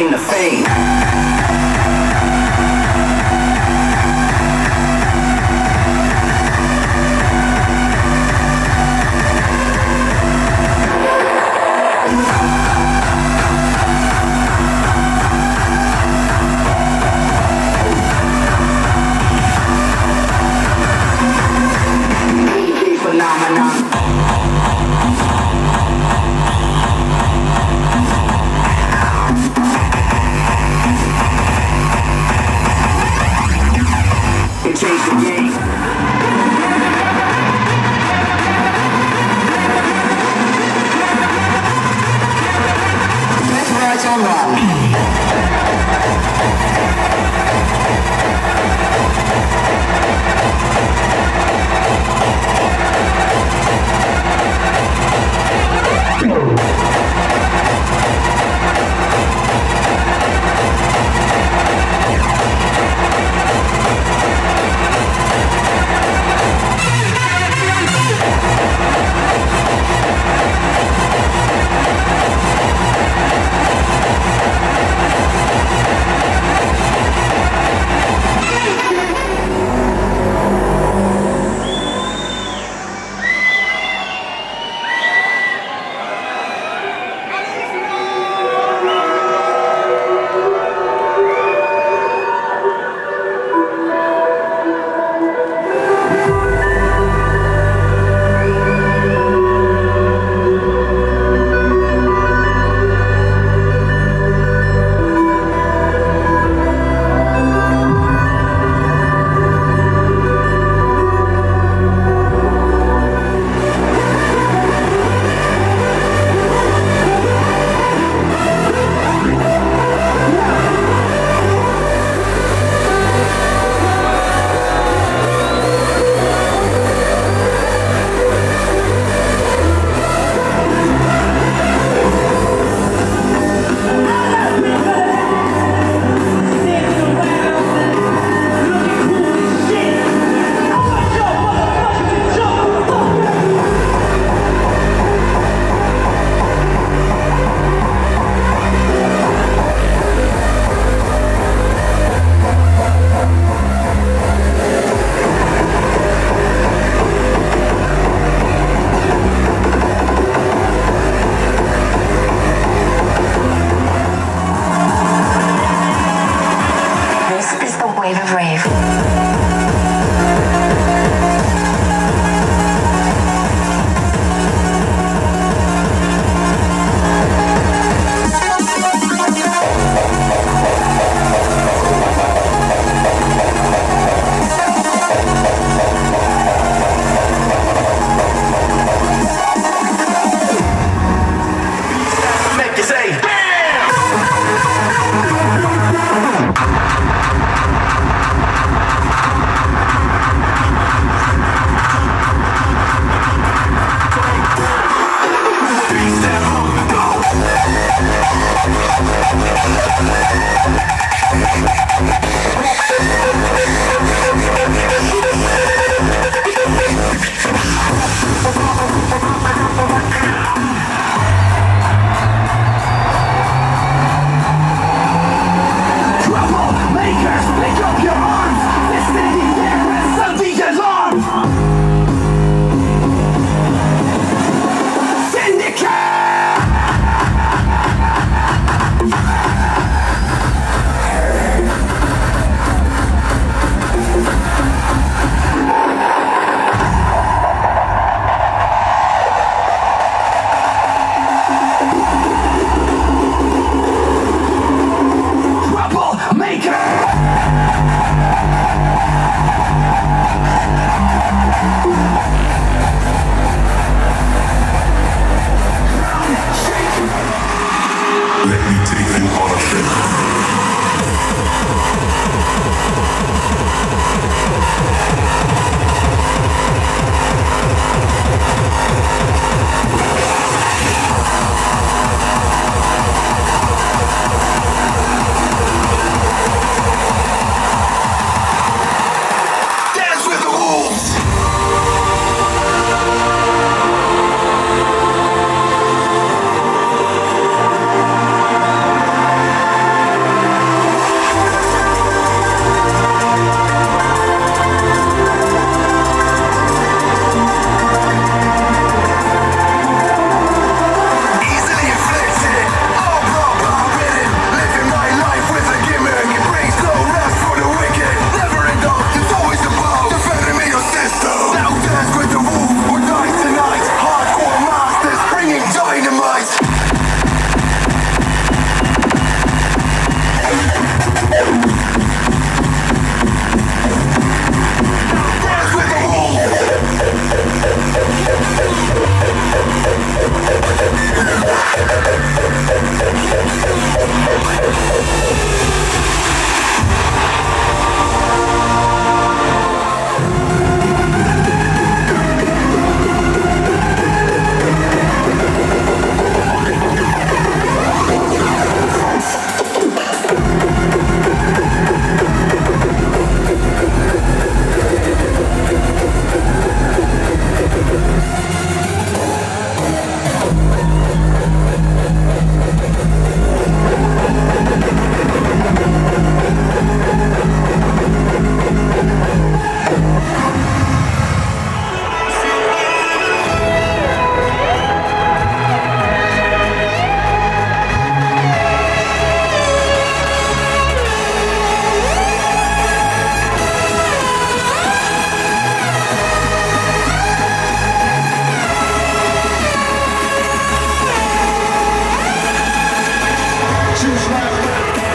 claim fame.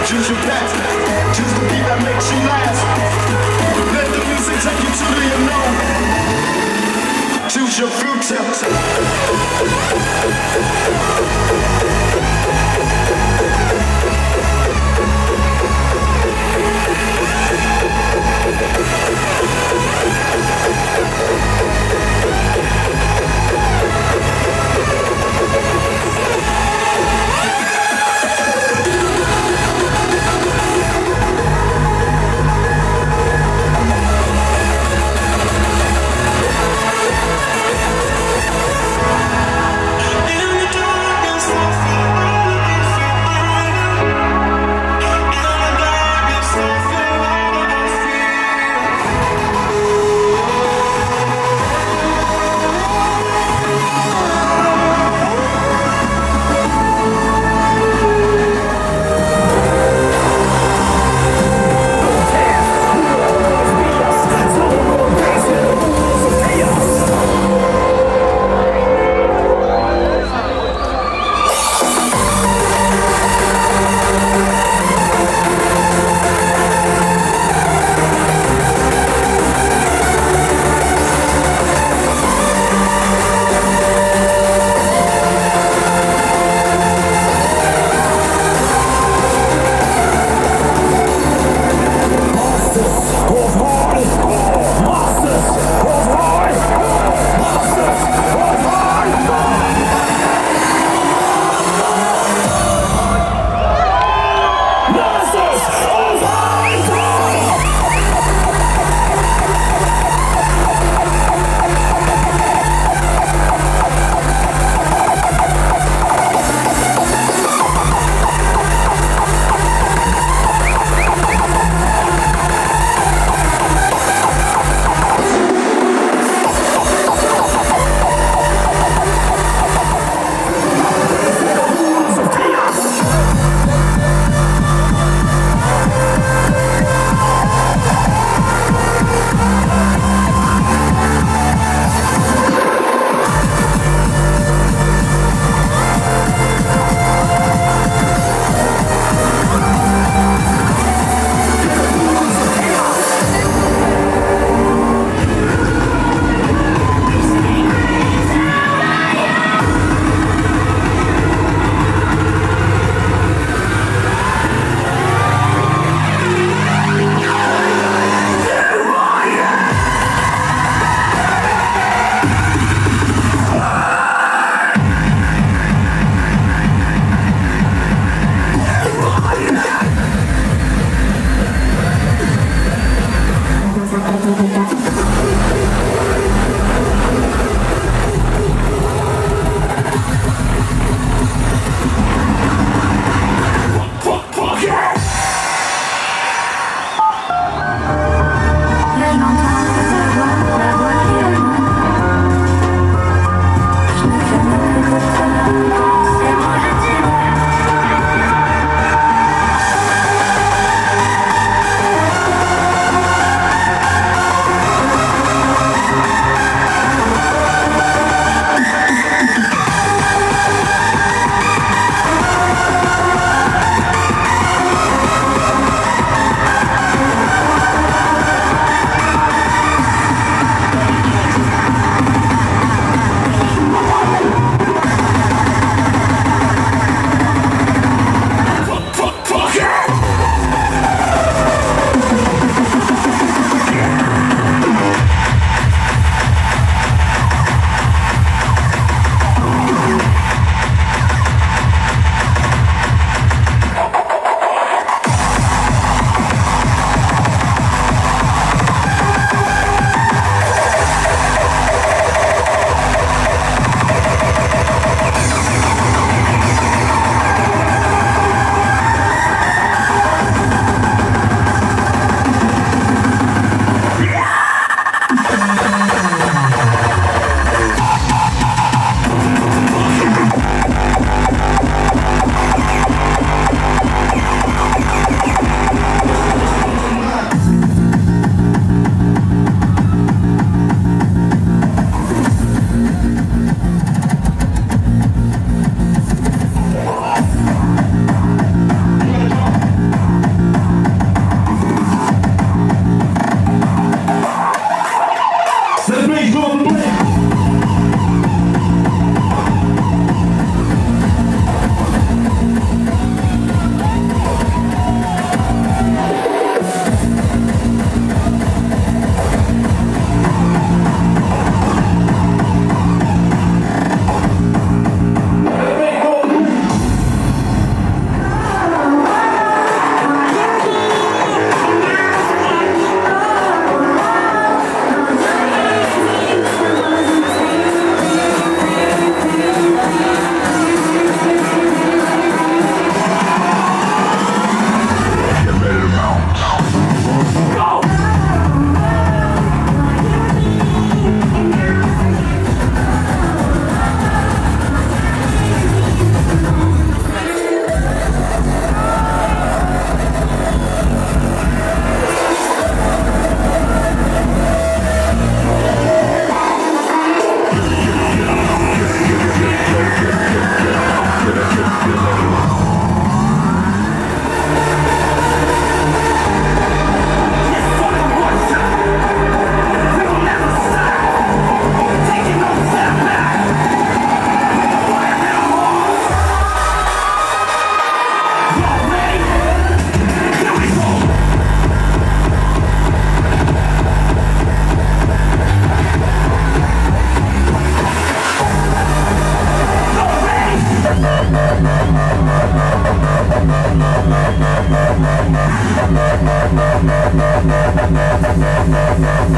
choose your path. Choose the beat that makes you laugh. Let the music take you to the unknown. Choose your future.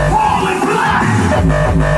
All in black!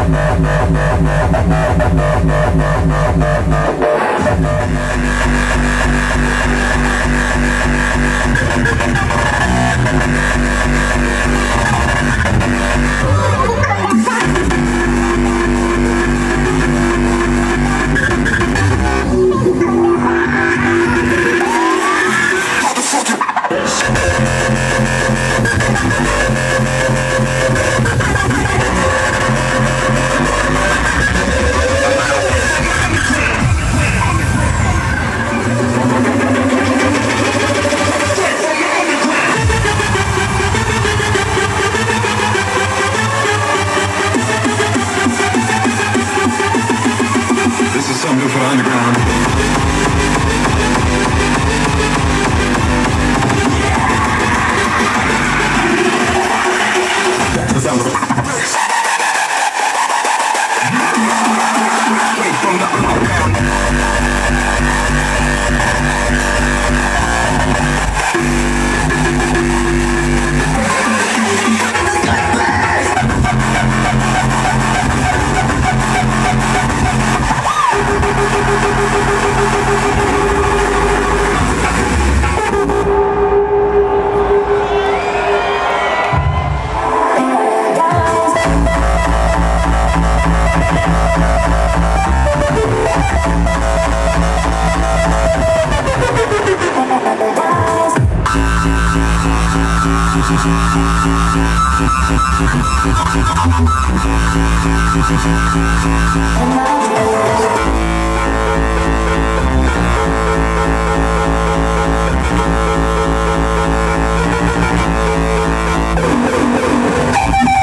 Thank